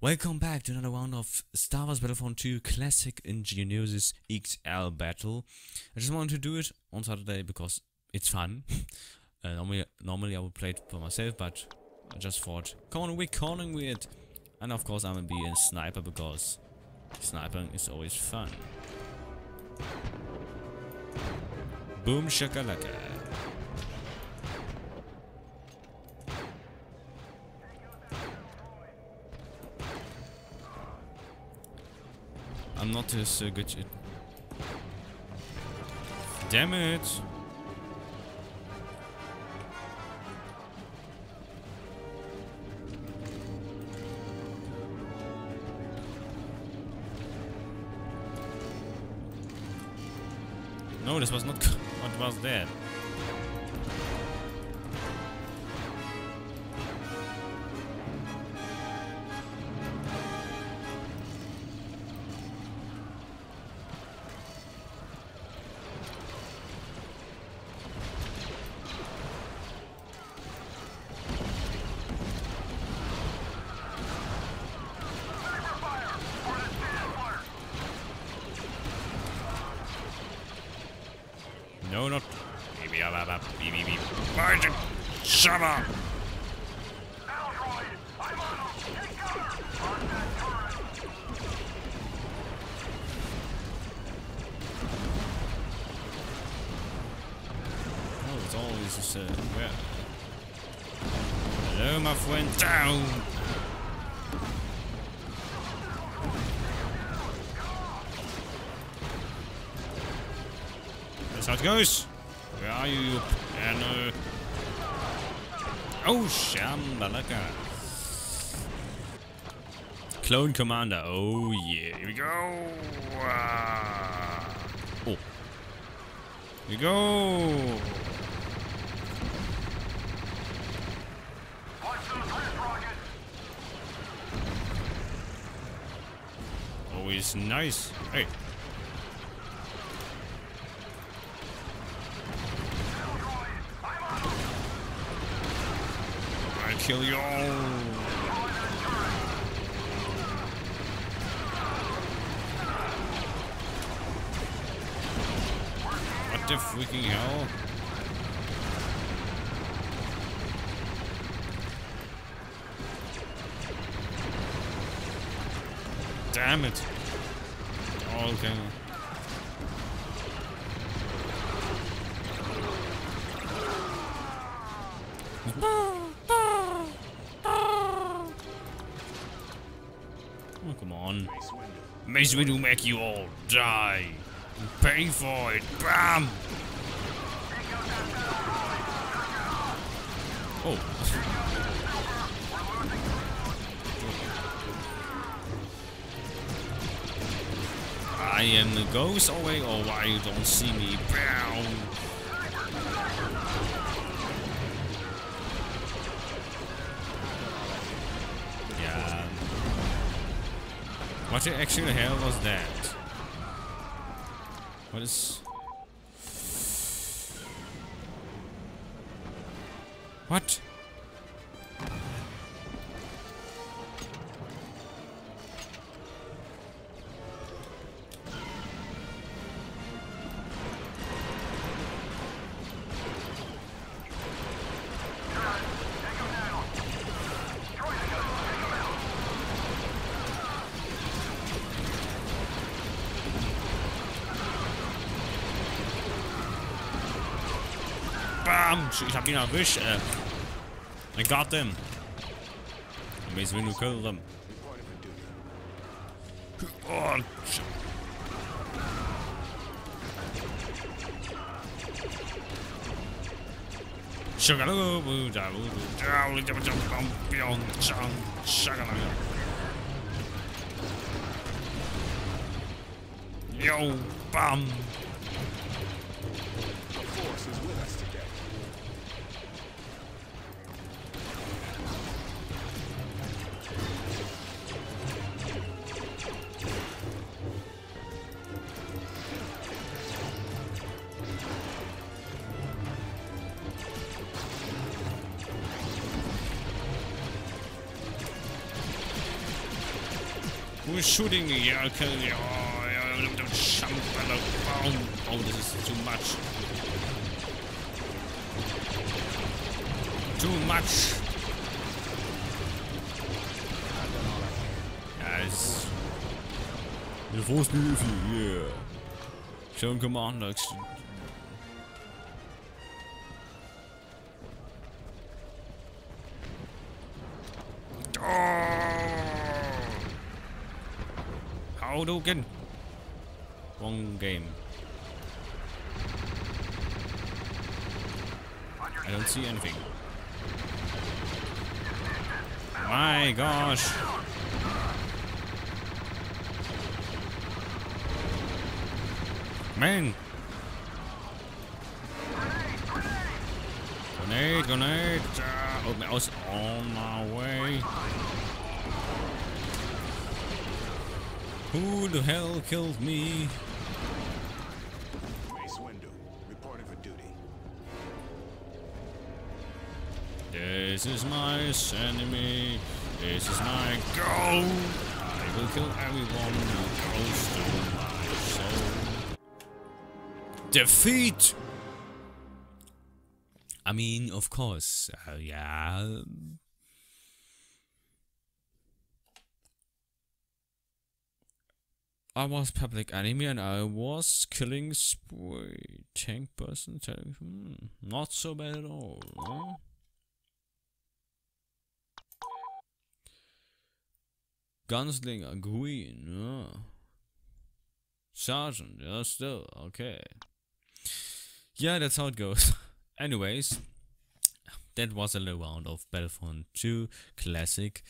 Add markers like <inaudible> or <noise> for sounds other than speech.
Welcome back to another round of Star Wars Battlefront 2 Classic in XL Battle. I just wanted to do it on Saturday because it's fun. <laughs> uh, normally, normally I would play it for myself, but I just thought, come on, we're calling with it. And of course I'm gonna be a sniper because sniping is always fun. Boom shakalaka. I'm not as uh, good. Damn it! No, this was not <laughs> what was that. Beep, beep, beep! Shut up! Oh, it's always just uh, where? Hello, my friend. Down! That's how it goes. Where are you, you piano? Oh, Shambalaka. Clone Commander. Oh, yeah. Here we go. Ah. Oh. Here we go. Always nice. Hey. I kill you all. What the freaking hell? Damn it. Oh, okay. Oh, <laughs> come on. Mace Windu will make you all die. Pay for it. Bam! Oh. I am the ghost oh, away or oh, why you don't see me. Bam! What the actual hell was that? What is... What? Bam! Ich hab ihn erwischt. Äh. I got them. Mace Windu killed them. Oh. Yo, bam! I'm shooting. Yeah, okay. Oh, yeah, don't jump. Oh, oh, this is too much. Too much. Yes. The force me with you, yeah. Show him command action. Hadouken! Wrong game. I don't see anything. My gosh! Man! Grenade, grenade! Uh, oh, I was on my way. Who the hell killed me? Mace reporting for duty. This is my enemy. This is my goal. I will kill everyone who goes to my soul. Defeat! I mean, of course, uh, yeah. I was public enemy and I was killing spray tank person. Hmm, not so bad at all. Gunslinger Green. Sergeant. Yeah, still okay. Yeah, that's how it goes. <laughs> Anyways, that was a little round of Battlefront 2 Classic.